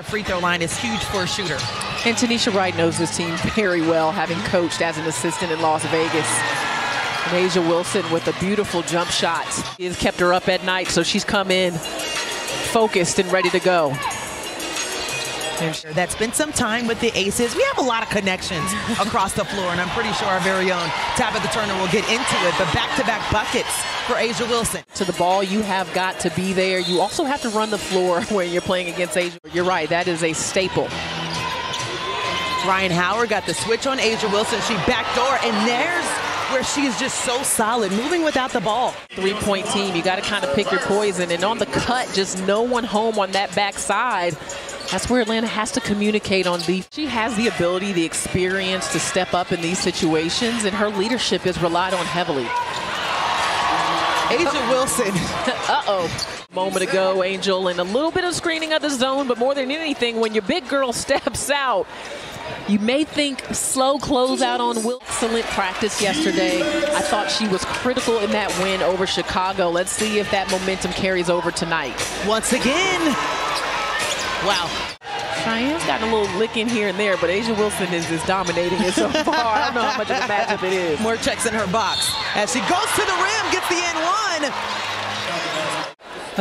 The free throw line is huge for a shooter. And Tanisha Wright knows this team very well, having coached as an assistant in Las Vegas. And A'ja Wilson with a beautiful jump shot. He has kept her up at night, so she's come in focused and ready to go. That spent some time with the Aces. We have a lot of connections across the floor, and I'm pretty sure our very own Tabitha Turner will get into it. But back-to-back buckets for A'ja Wilson. To the ball, you have got to be there. You also have to run the floor when you're playing against A'ja. You're right, that is a staple. Rhyne Howard got the switch on A'ja Wilson. She backdoor, and there's where she is just so solid, moving without the ball. Three-point team, you got to kind of pick your poison. And on the cut, just no one home on that backside. That's where Atlanta has to communicate on the. She has the ability, the experience to step up in these situations, and her leadership is relied on heavily. A'ja Wilson. Uh-oh. Moment ago, Angel, and a little bit of screening of the zone, but more than anything, when your big girl steps out, you may think slow closeout on Will. Excellent practice yesterday. I thought she was critical in that win over Chicago. Let's see if that momentum carries over tonight. Once again, Wow. Cheyenne's gotten a little lick in here and there, but A'ja Wilson is, is dominating it so far. I don't know how much of a matchup it is. More checks in her box. As she goes to the rim, gets the N1.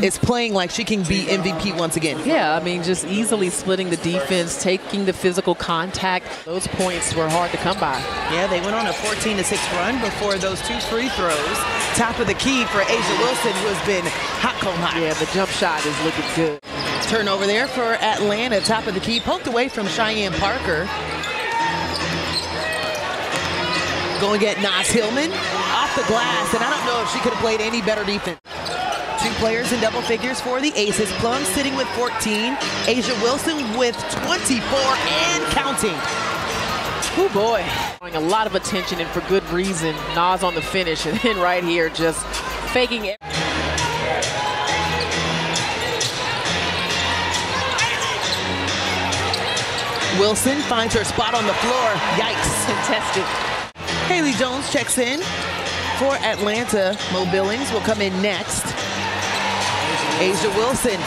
It's playing like she can be MVP once again. Yeah, I mean, just easily splitting the defense, taking the physical contact. Those points were hard to come by. Yeah, they went on a 14 to 6 run before those two free throws. Top of the key for A'ja Wilson, who has been hot comb hot. Yeah, the jump shot is looking good. Turnover there for Atlanta. Top of the key, poked away from Cheyenne Parker. Going to get Naz Hillmon off the glass, and I don't know if she could have played any better defense. Two players in double figures for the Aces. Plum sitting with 14. A'ja Wilson with 24 and counting. Oh boy. A lot of attention and for good reason. Nas on the finish and then right here just faking it. Wilson finds her spot on the floor. Yikes. Contested. Haley Jones checks in for Atlanta. Mo Billings will come in next. A'ja Wilson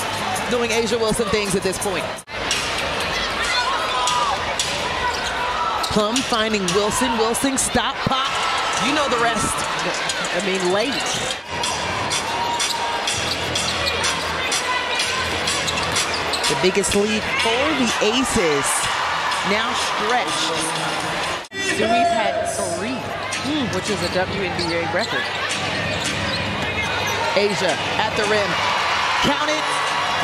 doing A'ja Wilson things at this point. Plum finding Wilson. Wilson stop, pop. You know the rest. I mean, late. The biggest lead for the Aces now stretched. Dewey's had three, which is a WNBA record. A'ja at the rim. Count it.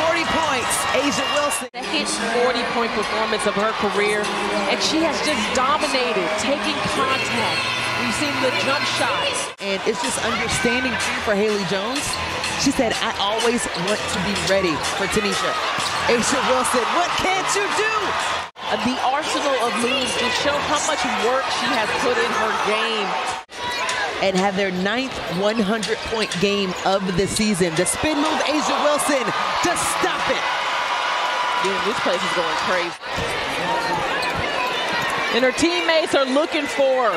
40 points. A'ja Wilson. Second 40-point performance of her career, and she has just dominated, taking contact. We've seen the jump shots. And it's just understanding, too, for Haley Jones. She said, I always want to be ready for Tanisha. A'ja Wilson, what can't you do? The arsenal of moves to show how much work she has put in her game. And have their ninth 100-point game of the season. The spin move, A'ja Wilson, to stop it. Dude, this place is going crazy. And her teammates are looking for.